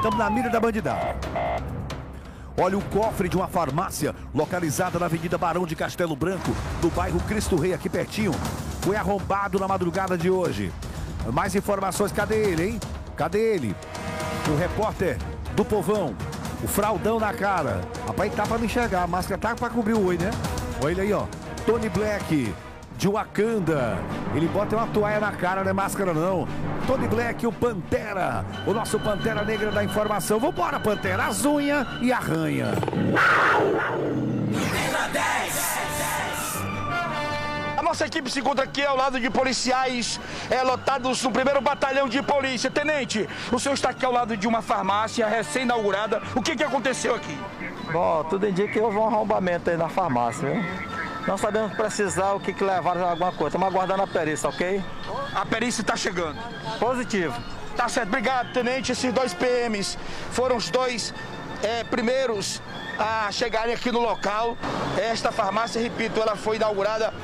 Estamos na mira da bandidada. Olha o cofre de uma farmácia localizada na Avenida Barão de Castelo Branco, no bairro Cristo Rei, aqui pertinho. Foi arrombado na madrugada de hoje. Mais informações, cadê ele, hein? Cadê ele? O repórter do povão, o fraldão na cara. Rapaz, tá pra me enxergar, a máscara tá pra cobrir o olho, né? Olha ele aí, ó. Tony Black, de Wakanda. Ele bota uma toalha na cara, não é máscara não. Tony Black, o Pantera. O nosso Pantera Negra da informação. Vambora, Pantera. As unhas e arranha. A nossa equipe se encontra aqui ao lado de policiais é, lotados no primeiro batalhão de polícia. Tenente, o senhor está aqui ao lado de uma farmácia recém-inaugurada. O que, que aconteceu aqui? Bom, tudo indica que houve um arrombamento aí na farmácia, viu? Não sabemos precisar o que, que levaram alguma coisa. Estamos aguardando a perícia, ok? A perícia está chegando. Positivo. Tá certo, obrigado, tenente. Esses dois PMs foram os dois é, primeiros a chegarem aqui no local. Esta farmácia, repito, ela foi inaugurada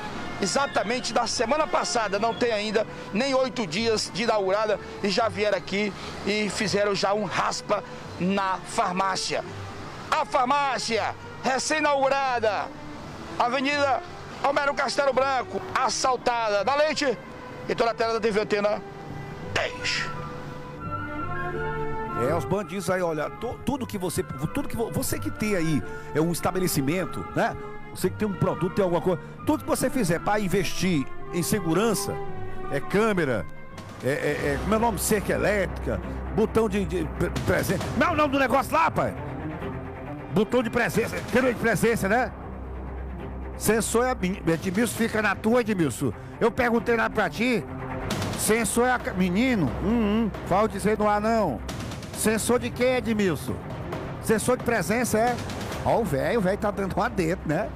exatamente na semana passada, não tem ainda nem oito dias de inaugurada e já vieram aqui e fizeram já um raspa na farmácia. A farmácia recém-inaugurada, Avenida Homero Castelo Branco, assaltada da Leite e toda a tela da TV Antena 10. É, os bandidos aí, olha, tu- tudo que você. Tudo que vo- você que tem aí é um estabelecimento, né? Você que tem um produto, tem alguma coisa. Tudo que você fizer para investir em segurança, é câmera, é, é, é como é nome? Cerca elétrica, botão de, de pre- presença. Não é o nome do negócio lá, pai? Botão de presença, câmera de presença, né? Sensor é. Edmilson fica na tua, Edmilson. Eu perguntei lá pra ti. Sensor é Menino? Hum, hum. Fala dizer no ar, não. Sensor de quê, Edmilson? Sensor de presença, é? Ó, o velho, o velho tá dando uma dentro, né?